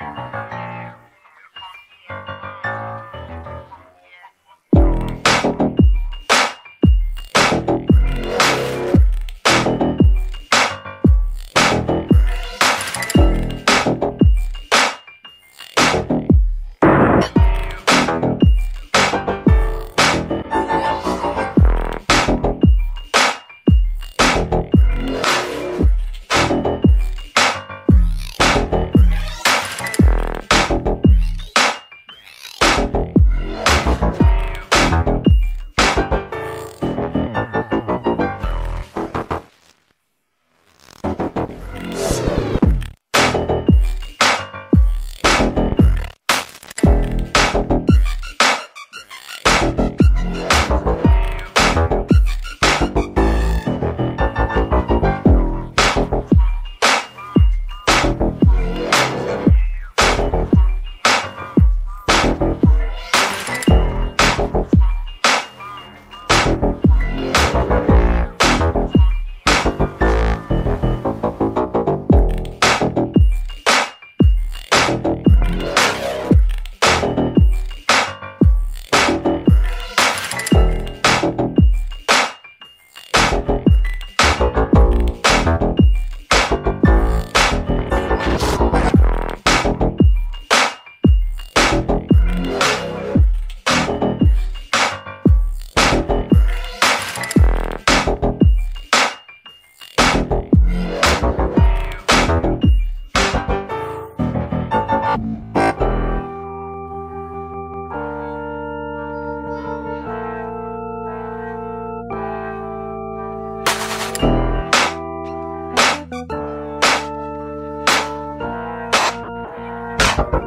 Música Thank